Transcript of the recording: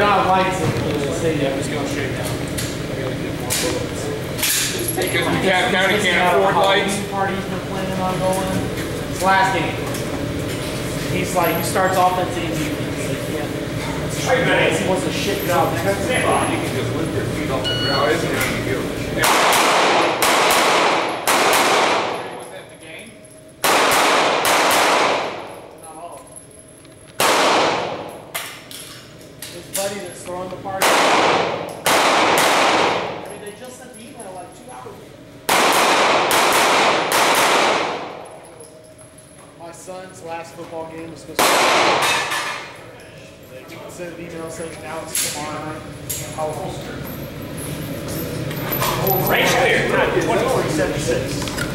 lights in the stadium. Just going straight down. I gotta get more bullets. Because the Cap County can't afford lights. Party he's been planning on going. His last game. He's like, he starts offense and defense. Like, yeah. He wants to shit job defense. You can just lift your feet off the ground, oh, isn't it? You give a shit. Was that the game? Not all of them. His buddy that's throwing the party. I mean, they just sent the email like two hours ago. My son's last football game was supposed to be. They sent an email saying now it's tomorrow night. How? Right seventy-six.